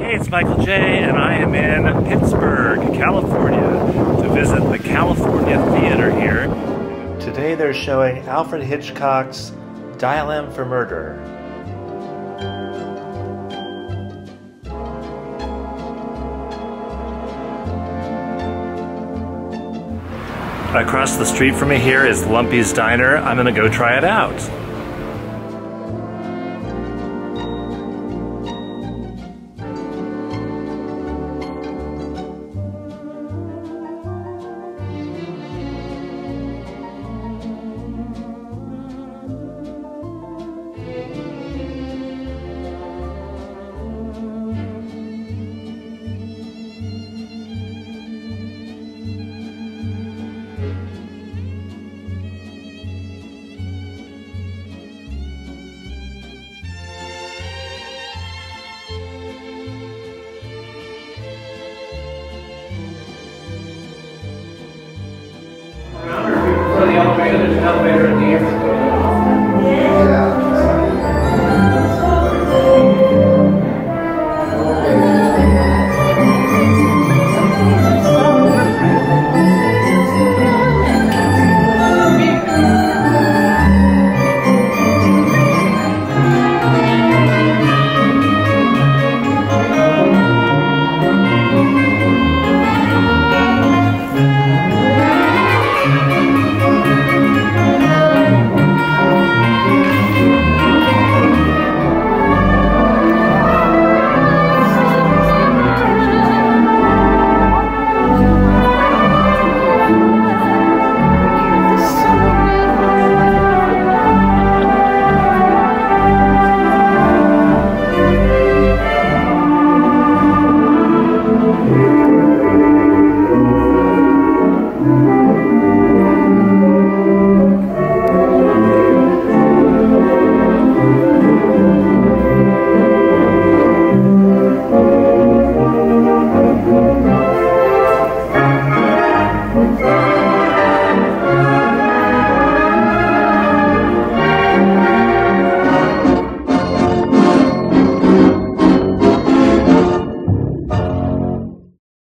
Hey, it's Michael J, and I am in Pittsburg, California, to visit the California Theatre here. Today they're showing Alfred Hitchcock's Dial M for Murder. Across the street from me here is Lumpy's Diner. I'm gonna go try it out. for the elevator. There's an elevator at the end.